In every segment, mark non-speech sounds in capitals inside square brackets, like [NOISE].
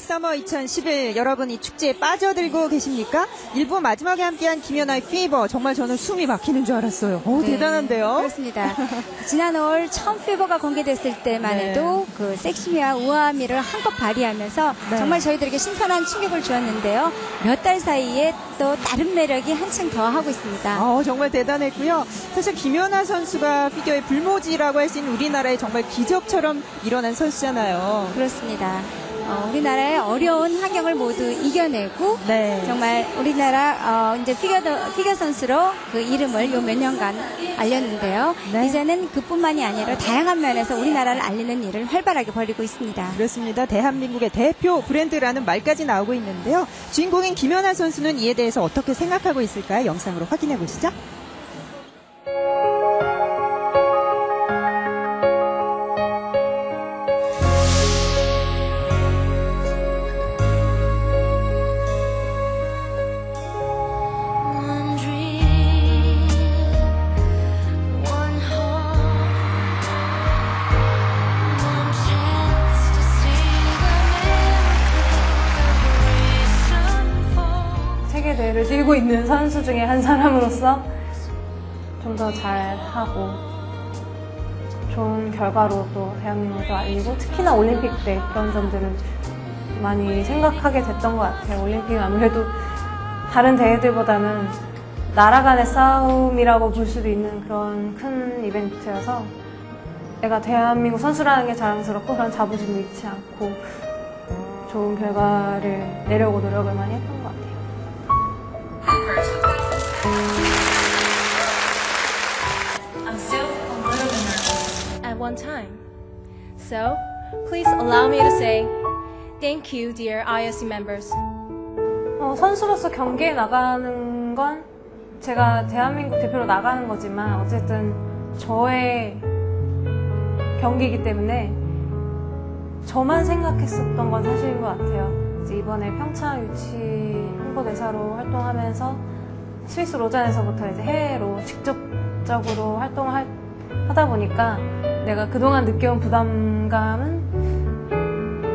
Summer 2011 여러분 이 축제에 빠져들고 계십니까? 일부 마지막에 함께한 김연아의 Fever 정말 저는 숨이 막히는 줄 알았어요. 오 네, 대단한데요. 그렇습니다. 지난 5월 처음 Fever가 공개됐을 때만 네. 해도 그 섹시미와 우아미를 한껏 발휘하면서 네. 정말 저희들에게 신선한 충격을 주었는데요. 몇 달 사이에 또 다른 매력이 한층 더 하고 있습니다. 어, 정말 대단했고요. 사실 김연아 선수가 피겨의 불모지라고 할 수 있는 우리나라의 정말 기적처럼 일어난 선수잖아요. 그렇습니다. 어, 우리나라의 어려운 환경을 모두 이겨내고 네. 정말 우리나라 어, 이제 피겨 피겨 선수로 그 이름을 요 몇 년간 알렸는데요. 네. 이제는 그뿐만이 아니라 다양한 면에서 우리나라를 알리는 일을 활발하게 벌이고 있습니다. 그렇습니다. 대한민국의 대표 브랜드라는 말까지 나오고 있는데요. 주인공인 김연아 선수는 이에 대해서 어떻게 생각하고 있을까요? 영상으로 확인해 보시죠. 대회를 뛰고 있는 선수 중에 한 사람으로서 좀 더 잘하고 좋은 결과로 또 대한민국도 알리고 특히나 올림픽 때 그런 점들을 많이 생각하게 됐던 것 같아요. 올림픽은 아무래도 다른 대회들보다는 나라 간의 싸움이라고 볼 수도 있는 그런 큰 이벤트여서 내가 대한민국 선수라는 게 자랑스럽고 그런 자부심도 잃지 않고 좋은 결과를 내려고 노력을 많이 했던 것 같아요. I'm still a little bit nervous at one time. So, please allow me to say thank you, dear ISC members. 어, 선수로서 경기에 나가는 건 제가 대한민국 대표로 나가는 거지만 어쨌든 저의 경기이기 때문에 저만 생각했었던 건 사실인 것 같아요. 이제 이번에 평창 유치 홍보대사로 활동하면서 스위스 로잔에서부터 이제 해외로 직접적으로 활동을 할- 하다 보니까 내가 그동안 느껴온 부담감은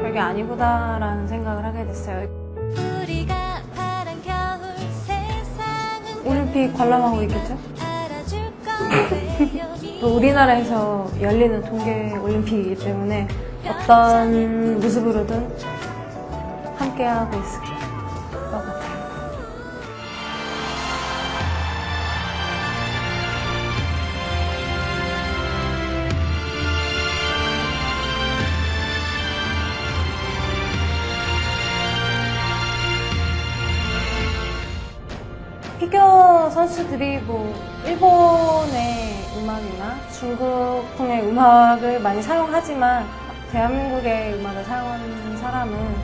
별게 아니구나라는 생각을 하게 됐어요. 올림픽 관람하고 있겠죠? [LAUGHS] 또 우리나라에서 열리는 동계 올림픽이기 때문에 어떤 모습으로든 함께하고 있을 것같 선수들이 뭐 일본의 음악이나 중국풍의 음악을 많이 사용하지만 대한민국의 음악을 사용하는 사람은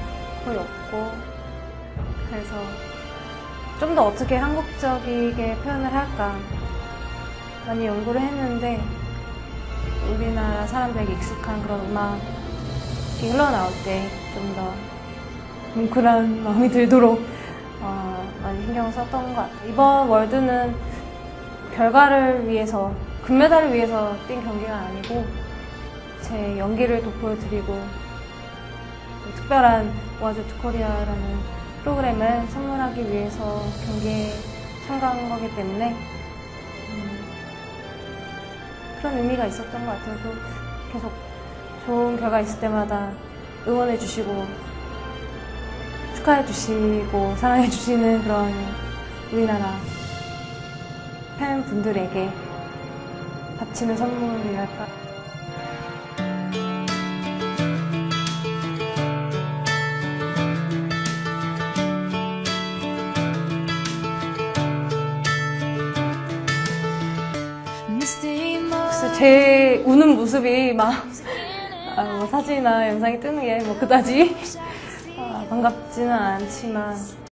거의 없고 그래서 좀 더 어떻게 한국적이게 표현을 할까 많이 연구를 했는데 우리나라 사람들에게 익숙한 그런 음악이 흘러나올 때 좀더 뭉클한 마음이 들도록 어, 많이 신경을 썼던 것 같아요. 이번 World는 결과를 위해서, 금메달을 위해서 뛴 경기가 아니고 제 연기를 돋보여드리고 특별한 Homage to Korea라는 프로그램을 선물하기 위해서 경기에 참가한 거기 때문에 음, 그런 의미가 있었던 것 같아요. 또 계속 좋은 결과 있을 때마다 응원해 주시고 축하해 주시고 사랑해 주시는 그런 우리나라 팬분들에게 바치는 선물이랄까. 그래서 제 우는 모습이 막 아, 뭐 사진이나 영상이 뜨는 게 뭐 그다지 아, 반갑지는 않지만